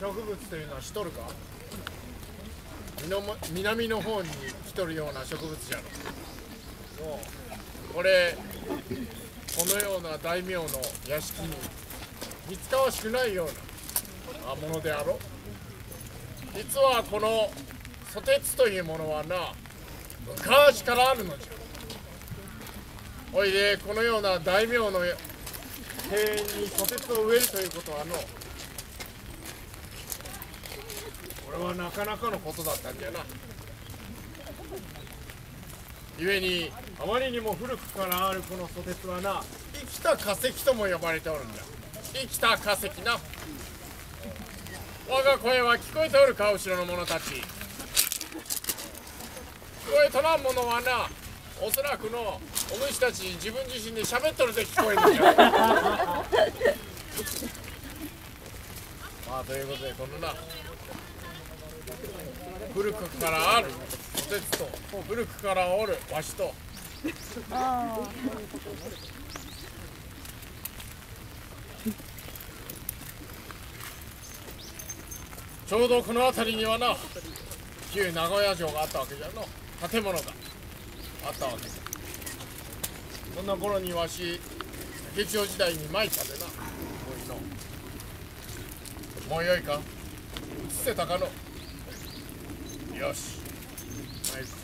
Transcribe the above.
植物というのはしとるか？南の方に来とるような植物じゃろ。もうこれこのような大名の屋敷に見つかわしくないようなものであろう。実はこのソテツというものはな昔からあるのじゃ。おいでこのような大名の庭園にソテツを植えるということはのこれはなかなかのことだったんじゃな。故にあまりにも古くからあるこのソテツはな生きた化石とも呼ばれておるんだ。生きた化石な。我が声は聞こえておるか後ろの者たち。聞こえとらん者はなおそらくのお主たち自分自身で喋っとるで聞こえるんじゃ。まあということでこのな古くからあるソテツと古くからおるわしと。ちょうどこの辺りにはな旧名古屋城があったわけじゃの。建物があったわけじゃ。そんな頃にわし劇場時代に参ったでな。こういうの。もうよいか。映せたかのよし参る